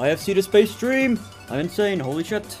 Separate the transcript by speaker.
Speaker 1: IFC to space stream. I'm insane. Holy shit.